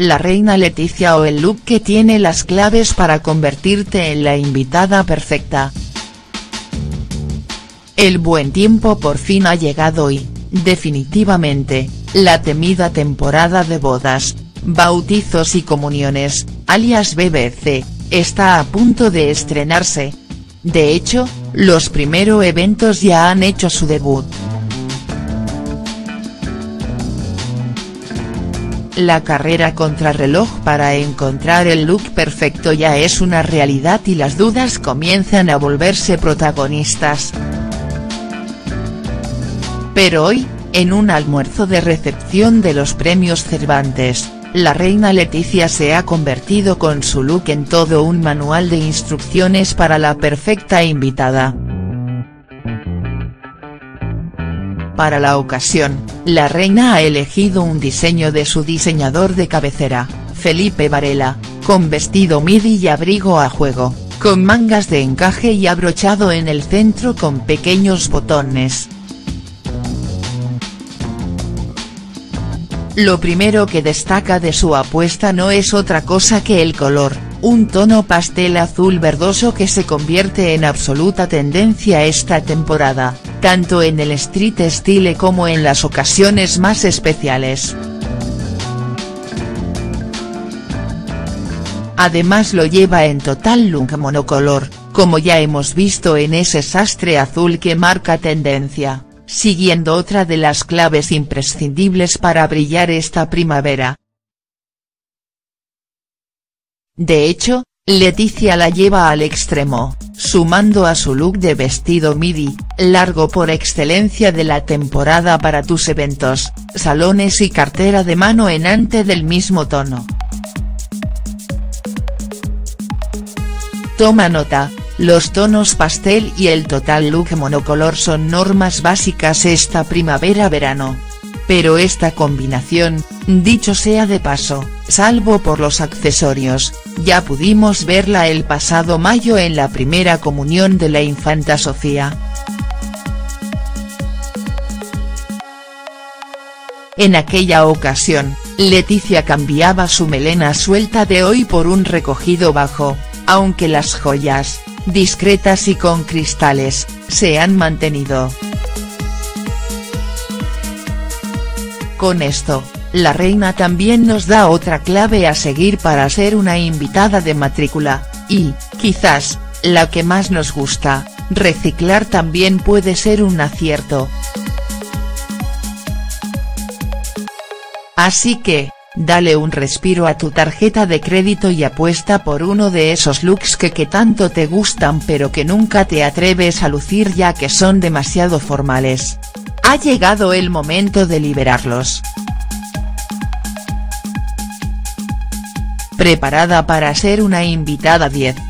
la reina Leticia o el look que tiene las claves para convertirte en la invitada perfecta. El buen tiempo por fin ha llegado y, definitivamente, la temida temporada de bodas, bautizos y comuniones, alias BBC, está a punto de estrenarse. De hecho, los primeros eventos ya han hecho su debut. La carrera contrarreloj para encontrar el look perfecto ya es una realidad y las dudas comienzan a volverse protagonistas. Pero hoy, en un almuerzo de recepción de los premios Cervantes, la reina Leticia se ha convertido con su look en todo un manual de instrucciones para la perfecta invitada. Para la ocasión, la reina ha elegido un diseño de su diseñador de cabecera, Felipe Varela, con vestido midi y abrigo a juego, con mangas de encaje y abrochado en el centro con pequeños botones. Lo primero que destaca de su apuesta no es otra cosa que el color, un tono pastel azul verdoso que se convierte en absoluta tendencia esta temporada, tanto en el street style como en las ocasiones más especiales. Además lo lleva en total look monocolor, como ya hemos visto en ese sastre azul que marca tendencia, siguiendo otra de las claves imprescindibles para brillar esta primavera. De hecho, Leticia la lleva al extremo, sumando a su look de vestido midi, largo por excelencia de la temporada para tus eventos, salones y cartera de mano en ante del mismo tono. Toma nota, los tonos pastel y el total look monocolor son normas básicas esta primavera-verano pero esta combinación, dicho sea de paso, salvo por los accesorios, ya pudimos verla el pasado mayo en la primera comunión de la infanta Sofía. En aquella ocasión, Leticia cambiaba su melena suelta de hoy por un recogido bajo, aunque las joyas, discretas y con cristales, se han mantenido. Con esto, la reina también nos da otra clave a seguir para ser una invitada de matrícula, y, quizás, la que más nos gusta, reciclar también puede ser un acierto. Así que, dale un respiro a tu tarjeta de crédito y apuesta por uno de esos looks que, que tanto te gustan pero que nunca te atreves a lucir ya que son demasiado formales. Ha llegado el momento de liberarlos. ¿Preparada para ser una invitada 10?